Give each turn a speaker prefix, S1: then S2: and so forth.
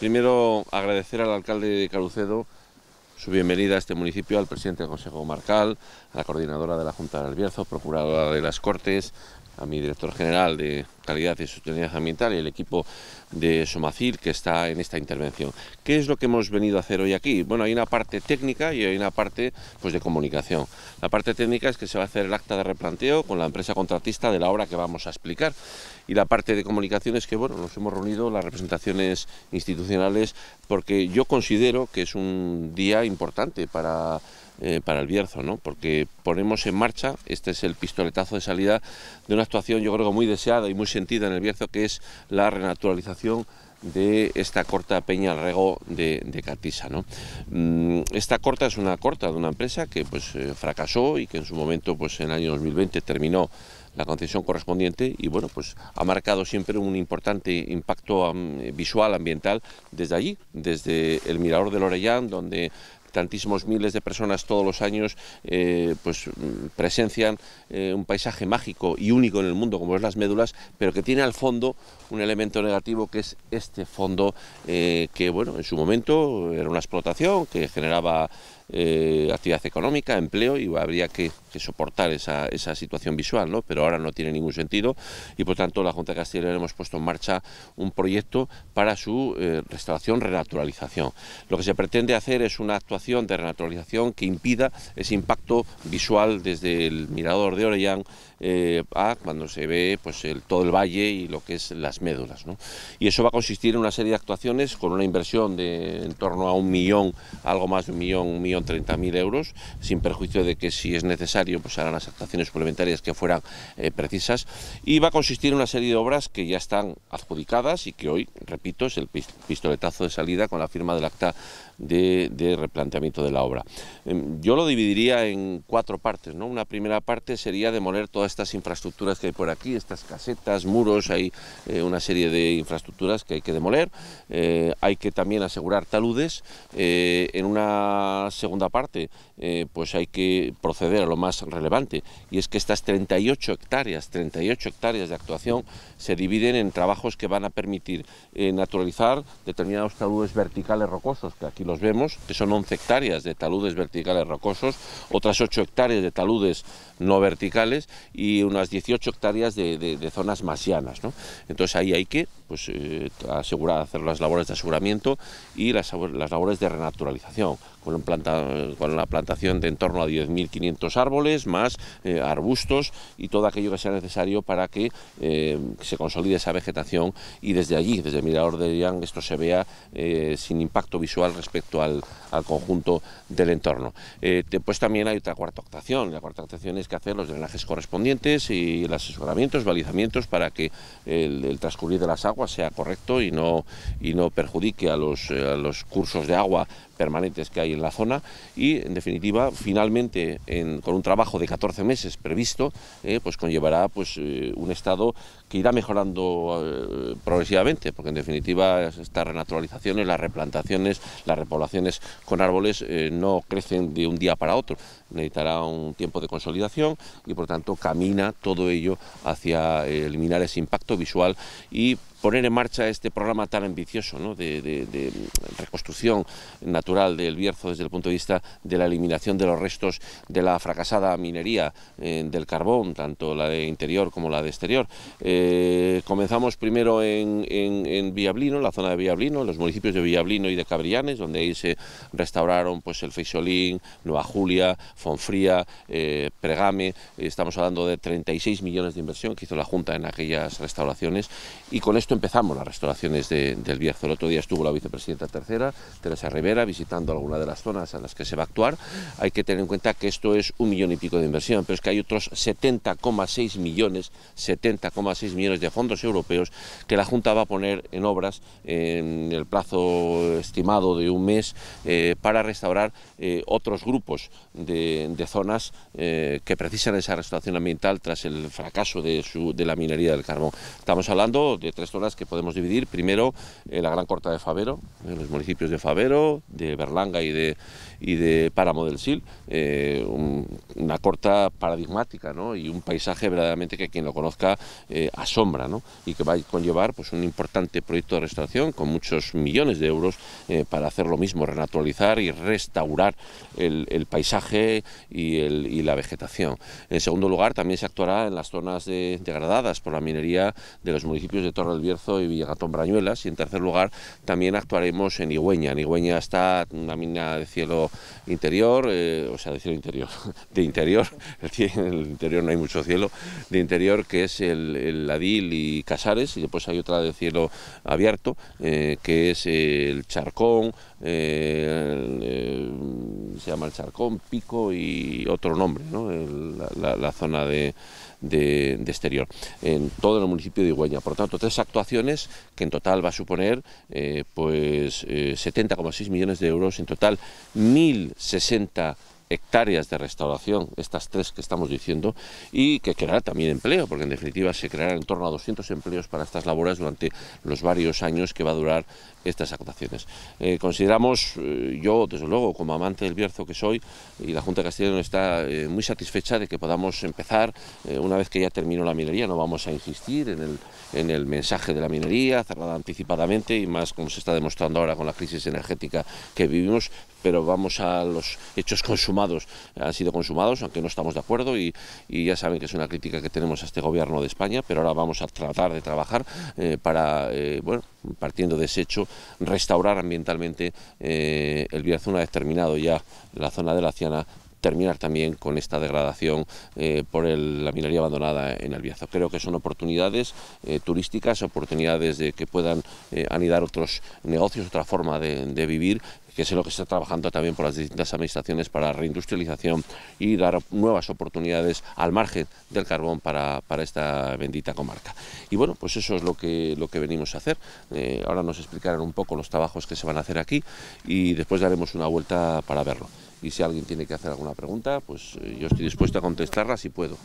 S1: Primero, agradecer al alcalde de Carucedo su bienvenida a este municipio, al presidente del Consejo Marcal, a la coordinadora de la Junta de Albierzo, procuradora de las Cortes, a mi director general de Calidad y Sostenibilidad Ambiental y el equipo de Somacil que está en esta intervención. ¿Qué es lo que hemos venido a hacer hoy aquí? Bueno, hay una parte técnica y hay una parte pues, de comunicación. La parte técnica es que se va a hacer el acta de replanteo con la empresa contratista de la obra que vamos a explicar. Y la parte de comunicación es que bueno, nos hemos reunido las representaciones institucionales porque yo considero que es un día importante para eh, para el Bierzo, ¿no? porque ponemos en marcha, este es el pistoletazo de salida de una actuación yo creo muy deseada y muy sentida en el Bierzo, que es la renaturalización de esta corta peña rego de, de Catisa. Mm, esta corta es una corta de una empresa que pues, eh, fracasó y que en su momento, pues, en el año 2020, terminó la concesión correspondiente y bueno, pues ha marcado siempre un importante impacto visual, ambiental desde allí, desde el Mirador del Orellán, donde tantísimos miles de personas todos los años eh, pues mm, presencian eh, un paisaje mágico y único en el mundo como es las médulas, pero que tiene al fondo un elemento negativo que es este fondo eh, que bueno en su momento era una explotación que generaba eh, actividad económica, empleo y habría que, soportar esa, situación visual, ¿no? pero ahora no tiene ningún sentido y por tanto la Junta de Castilla y León hemos puesto en marcha un proyecto para su eh, restauración, renaturalización. Lo que se pretende hacer es una actuación de renaturalización que impida ese impacto visual desde el mirador de Orellán eh, a cuando se ve pues todo el valle y lo que es las médulas. ¿no? Y eso va a consistir en una serie de actuaciones con una inversión de en torno a un millón, algo más de un millón, un millón treinta mil euros, sin perjuicio de que si es necesario pues harán las actuaciones suplementarias que fueran eh, precisas. Y va a consistir en una serie de obras que ya están adjudicadas y que hoy, repito, es el pistoletazo de salida con la firma del acta de, replanteamiento de la obra. Em, yo lo dividiría en cuatro partes. ¿no? Una primera parte sería demoler todas estas infraestructuras que hay por aquí, estas casetas, muros, hay eh, una serie de infraestructuras que hay que demoler. Eh, hay que también asegurar taludes. Eh, en una segunda parte, pues hay que proceder a lo más relevante, y es que estas 38 hectáreas, 38 hectáreas de actuación se dividen en trabajos que van a permitir naturalizar determinados taludes verticales rocosos, que aquí los vemos, que son 11 hectáreas de taludes verticales rocosos, otras 8 hectáreas de taludes no verticales y unas 18 hectáreas de, zonas masianas. Entonces ahí hay que pues, eh, asegurar, hacer las labores de aseguramiento y las, las labores de renaturalización, con, planta, con la plantación de en torno a 10.500 árboles, más eh, arbustos y todo aquello que sea necesario para que eh, se consolide esa vegetación y desde allí, desde el Mirador de Yang, esto se vea sin impacto visual respecto al, al conjunto del entorno. después también hay otra cuarta actuación, la cuarta actuación es que hacer los drenajes correspondientes y los asesoramientos, balizamientos para que el transcurrir de las aguas sea correcto y no, y no perjudique a los, a los cursos de agua permanentes que hay en la zona y, en definitiva, finalmente, con un trabajo de 14 meses previsto, eh, pues conllevará pues, eh, un estado que irá mejorando eh, progresivamente, porque en definitiva estas renaturalizaciones, las replantaciones, las repoblaciones con árboles no crecen de un día para otro, necesitará un tiempo de consolidación y por tanto camina todo ello hacia eliminar ese impacto visual y poner en marcha este programa tan ambicioso de, de reconstrucción natural del Bierzo desde el punto de vista de la eliminación de los restos de la fracasada minería eh, del carbón, tanto la de interior como la de exterior. Eh, comenzamos primero en, Villablino, la zona de Villablino, los municipios de Villablino y de Cabrillanes, donde ahí se restauraron pues, el Feixolín, Nueva Julia, Fonfría, eh, Pregame, estamos hablando de 36 millones de inversión que hizo la Junta en aquellas restauraciones y con esto empezamos las restauraciones del Bierzo. El otro día estuvo la vicepresidenta tercera, Teresa Rivera, visitando alguna de las zonas en las que se va a actuar. Hay que tener en cuenta que esto es un millón y pico de inversión, pero es que hay otros 70,6 millones, 70,6 millones de fondos europeos que la Junta va a poner en obras en el plazo estimado de un mes eh, para restaurar eh, otros grupos de, zonas eh, que precisan esa restauración ambiental tras el fracaso de, la minería del carbón. Estamos hablando de tres zonas que podemos dividir. Primero, la Gran Corta de Favero, en los municipios de Favero, de de Berlanga y de, y de Páramo del Sil, eh, una corta paradigmática ¿no? y un paisaje verdaderamente que quien lo conozca eh, asombra ¿no? y que va a conllevar pues, un importante proyecto de restauración con muchos millones de euros eh, para hacer lo mismo, renaturalizar y restaurar el, paisaje y, el, y, la vegetación. En segundo lugar, también se actuará en las zonas degradadas por la minería de los municipios de Torre del Bierzo y Villagatón Brañuelas y en tercer lugar también actuaremos en Igüeña. En Igüeña está una mina de cielo interior, eh, o sea, de cielo interior, de interior, en el interior no hay mucho cielo, de interior que es el, el Ladil y Casares y después hay otra de cielo abierto eh, que es el Charcón, eh, se llama el Charcón, Pico y otro nombre, ¿no? la zona de de, exterior en todo el municipio de Igüeña. Por lo tanto, tres actuaciones que en total va a suponer eh, pues 70,6 eh, millones de euros, en total 1.060 hectáreas de restauración, estas tres que estamos diciendo, y que creará también empleo, porque en definitiva se crearán en torno a 200 empleos para estas labores durante los varios años que va a durar estas actuaciones. Eh, consideramos, eh, yo desde luego como amante del Bierzo que soy, y la Junta de Castilla está eh, muy satisfecha de que podamos empezar, una vez que ya terminó la minería, no vamos a insistir en el, en el mensaje de la minería, cerrada anticipadamente, y más como se está demostrando ahora con la crisis energética que vivimos, pero vamos a los hechos consumados, han sido consumados, aunque no estamos de acuerdo y, ya saben que es una crítica que tenemos a este gobierno de España, pero ahora vamos a tratar de trabajar eh, para, eh, bueno, partiendo de ese hecho, restaurar ambientalmente eh, el Bierzo una vez terminado ya la zona de la Ciana terminar también con esta degradación eh, por la minería abandonada en el Bierzo. Creo que son oportunidades eh, turísticas, oportunidades de que puedan eh, anidar otros negocios, otra forma de, vivir que es lo que está trabajando también por las distintas administraciones para reindustrialización y dar nuevas oportunidades al margen del carbón para, esta bendita comarca. Y bueno, pues eso es lo que, lo que venimos a hacer. ahora nos explicarán un poco los trabajos que se van a hacer aquí y después daremos una vuelta para verlo y si alguien tiene que hacer alguna pregunta, pues eh, yo estoy dispuesto a contestarla si puedo.